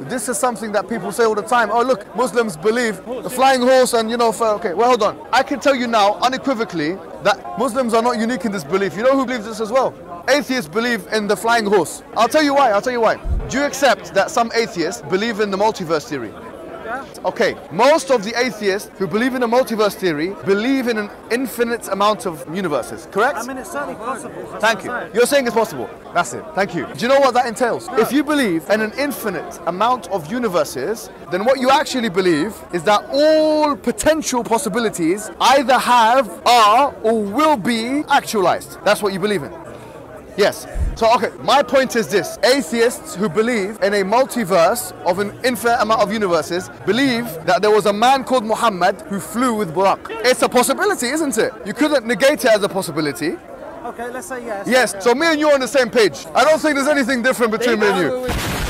this is something that people say all the time. Oh, look, Muslims believe the flying horse and, you know, okay, well, hold on. I can tell you now, unequivocally, that Muslims are not unique in this belief. You know who believes this as well? Atheists believe in the flying horse. I'll tell you why, I'll tell you why. Do you accept that some atheists believe in the multiverse theory? Okay, most of the atheists who believe in a multiverse theory believe in an infinite amount of universes, correct? I mean, it's certainly possible. That's Thank you. saying. You're saying it's possible. That's it. Thank you. Do you know what that entails? If you believe in an infinite amount of universes, then what you actually believe is that all potential possibilities either have, are, or will be actualized. That's what you believe in. Yes. So, okay, my point is this atheists who believe in a multiverse of an infinite amount of universes believe that there was a man called Muhammad who flew with Buraq. It's a possibility, isn't it? You couldn't negate it as a possibility. Okay, let's say yes. Yes, so me and you are on the same page. I don't think there's anything different between me and you.